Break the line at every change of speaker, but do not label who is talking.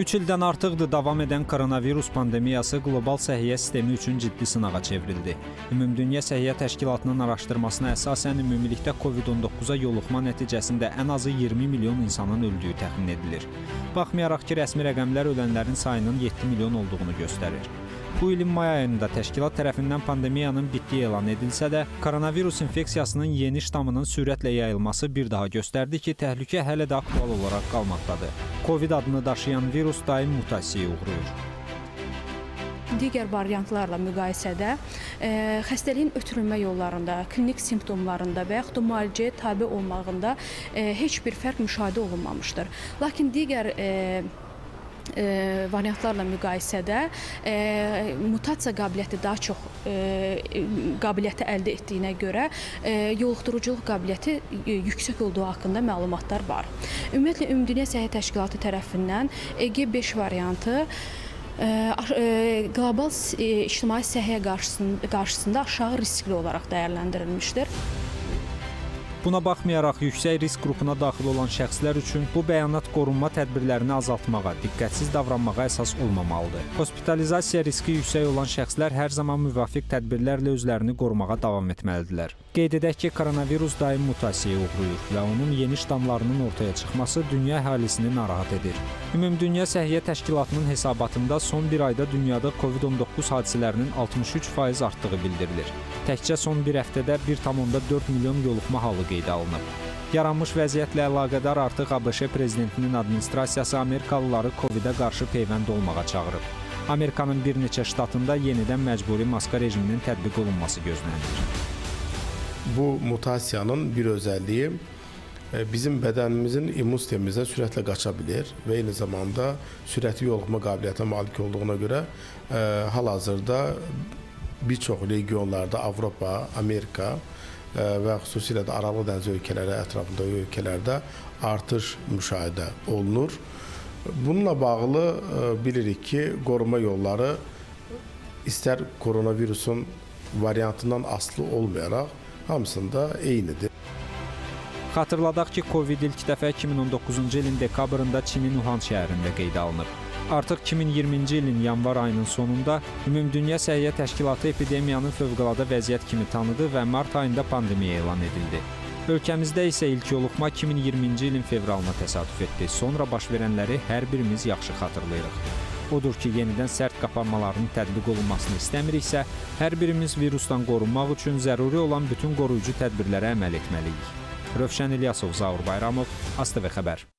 3 ildən artıqdır davam edən koronavirus pandemiyası qlobal səhiyyə sistemi üçün ciddi sınağa çevrildi. Ümumdünya Səhiyyə Təşkilatının araşdırmasına əsasən ümumilikdə COVID-19-a yoluxma nəticəsində ən azı 20 milyon insanın öldüyü təxmin edilir. Baxmayaraq ki, rəsmi rəqəmlər ölənlərin sayının 7 milyon olduğunu göstərir. Bu ilin may ayında təşkilat tərəfindən pandemiyanın bitdiyi elan edilsə də, koronavirus infeksiyasının yeni ştamının sürətlə yayılması bir daha göstərdi ki, təhlükə hələ də aktual olaraq qalmaqdadır. COVID adını daşıyan virus daim mutasiyaya uğrayır.
digər variantlarla müqayisədə ə, xəstəliyin ötürülmə yollarında, klinik simptomlarında və yaxud da müalicəyə tabe olmağında ə, heç bir fərq müşahidə olunmamışdır. Lakin digər ə, e, variantlarla müqayisədə e, mutasiya qabiliyyəti daha çox e, qabiliyyəti əldə etdiyinə görə e, yoluxduruculuq qabiliyyəti e, yüksək olduğu haqqında məlumatlar var. Ümumiyyətlə Ümumdünya Səhiyyə Təşkilatı tərəfindən EG5 variantı qlobal ictimai səhiyyə qarşısında, qarşısında aşağı riskli olaraq dəyərləndirilmişdir.
Buna baxmayaraq yüksək risk qrupuna daxil olan şəxslər üçün bu bəyanat qorunma tədbirlərini azaltmağa, diqqətsiz davranmağa əsas olmamalıdır. Hospitalizasiya riski yüksək olan şəxslər hər zaman müvafiq tədbirlərlə özlərini qorumağa davam etməlidirlər. Qeyd edək ki, koronavirus daim mutasiyaya uğrayır və onun yeni ştamlarının ortaya çıxması dünya əhalisini narahat edir. Ümumdünya Səhiyyə Təşkilatının hesabatında son bir ayda dünyada COVID-19 hadisələrinin 63% artdığı bildirilir. Təkcə son bir həftədə 1,4 milyon yoluxma halı qeydə alınıb. Yaranmış vəziyyətlə əlaqədar artıq ABŞ prezidentinin administrasiyası Amerikalıları COVID-ə qarşı peyvənd olmağa çağırıb. Amerikanın bir neçə ştatında yenidən məcburi maska rejiminin tətbiq olunması gözlənilir.
Bu mutasiyanın bir özəlliyi e, bizim bədənimizin immun sistemimizə sürətlə qaça bilir və eyni zamanda sürətli yoluxma qabiliyyətinə malik olduğuna görə e, hal-hazırda bir çox regionlarda Avropa, Amerika və xüsusilə də Aralıq dəniz ölkələri ətrafında ölkələrdə artış müşahidə olunur. Bununla bağlı bilirik ki, qoruma yolları istər koronavirusun variantından asılı olmayaraq hamısında eynidir.
Xatırladaq ki, Covid ilk dəfə 2019-cu ilin dekabrında Çinin Wuhan şəhərində qeydə alınıb. Artıq 2020-ci ilin yanvar ayının sonunda Ümumdünya Səhiyyə Təşkilatı epidemiyanın fövqəladə vəziyyət kimi tanıdı və mart ayında pandemiya elan edildi. Ölkəmizdə isə ilk yoluxma 2020-ci ilin fevralına təsadüf etdi. Sonra baş verənləri hər birimiz yaxşı xatırlayırıq. Odur ki, yenidən sərt qapanmaların tətbiq olunmasını istəmiriksə, hər birimiz virusdan qorunmaq üçün zəruri olan bütün qoruyucu tədbirlərə əməl etməliyik. Rövşən İlyasov, Zaur Bayramov, ASTV xəbər.